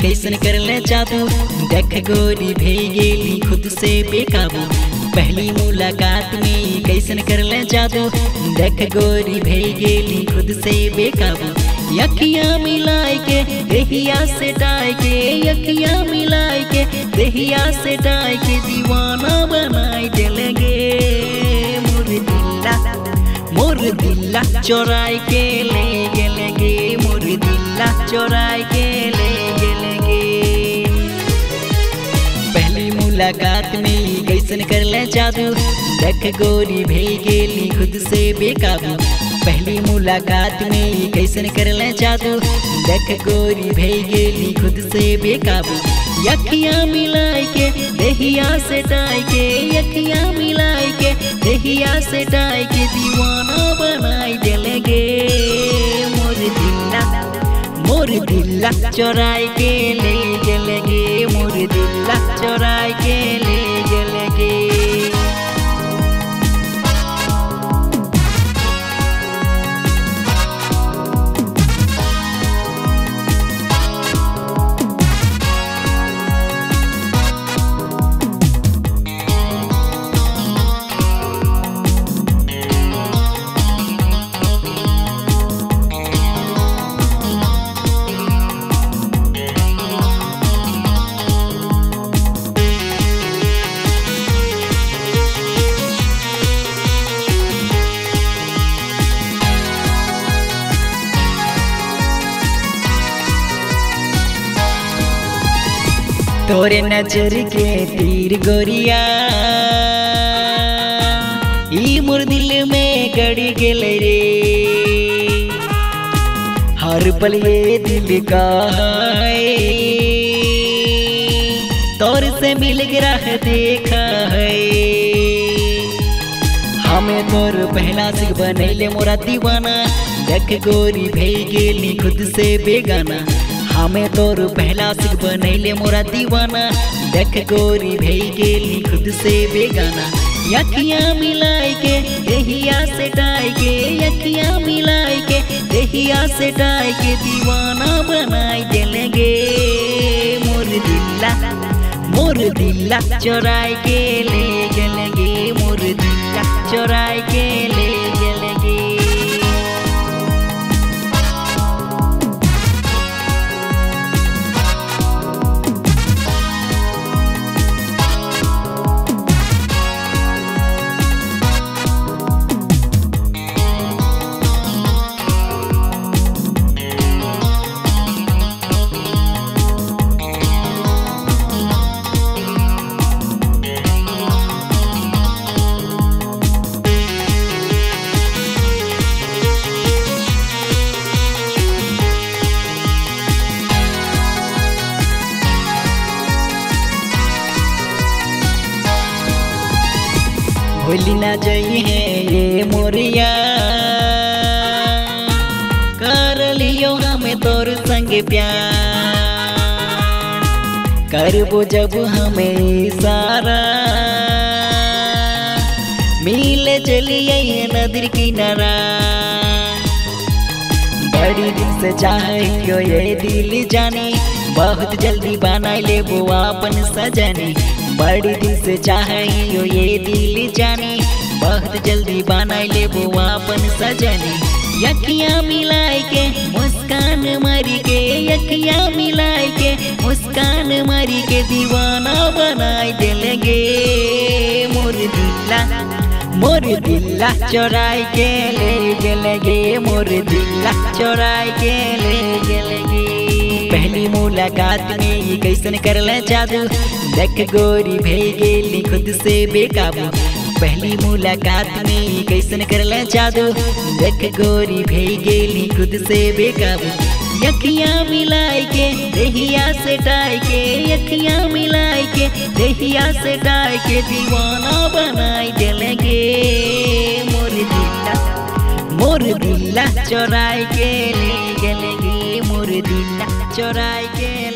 कैसन कर ले जादू? देख गोरी भई गेली खुद से बेकाबू। पहली मुलाकात में कैसन कर ले जादू? देख गोरी भई गेली खुद से बेकाबू। यखिया मिलाए के, देहिया से डाय के, यखिया मिलाए के, देहिया से डाय के दीवाना बनाई देलेंगे। मोर दिल्ला मोर दिल्ला चोराई के ले चोराई के ले गेलेंगे। पहली मुलाकात में कैसन कर ले जादू। देख गोरी भई गेली खुद से बेकाबू। पहली मुलाकात में कैसन कर ले जादू। देख गोरी भई गेली खुद से बेकाबू। यखिया मिलाए के, दहिया से डाय के, यखिया मिलाए के, देहिया से डाय के दीवाना बनाई देलेंगे दिल्ला चोराई के ले गेलेंगे मोर दिल्ला चोराई के ले तोरे नज़र के तीर गोरिया। मोर दिल में गड़ गेल रे। हर पल ये दिल का है। तोर से मिल ग्रह देखा है। हमें तोर पहला सिख बनैले मोरा दीवाना। देख गोरी भई गेली खुद से बेगाना। हमें तोर पहला सिख बनैले मोरा दीवाना। देख गोरी भई गेली खुद से बेगाना। यखिया मिलाए के, देहिया से डाय के, यखिया मिलाए के, देहिया से डाय के दीवाना बनाई देलेंगे। मोर दिल्ला मोर दिल्ला चोराई के ले गेलेंगे। भूली ना जाई है ये मोरिया। कर लियो हमें तोर संग प्यार। करबो जब हमें सारा। मिले चलिए नदर किनारा। बड़ी दिन से चाहिए ये दिल जानी। बहुत जल्दी बना ले वो अपन सजनी। बड़ी दिन से चाहिए ये दिल जानी। बहुत जल्दी बनाई ले वो अपन सजनी। यखिया मिलाए के, मुस्कान मारी के यखिया मिलाए के, मुस्कान मारी के दीवाना बनाई देलेंगे मोर दिल्ला मोर दिल्ला चोराई के ले गेलेंगे मोर दिल्ला चोराई के ले गेलेंगे पहली मुलाकात में ये कैसन कर ले जादू? देख गोरी भई गेली खुद से बेकाबू। पहली मुलाकात में ये कैसन कर ले जादू? देख गोरी भई गेली खुद से बेकाबू। यखिया मिलाए के, देहिया से डाय के, यखिया मिलाए के, देहिया से डाय के दीवाना बनाई देलेंगे। मोर दिल्ला मोर दिल्ला चोराई के ले गेलेंगे मोर दिल्ला चोराई के ले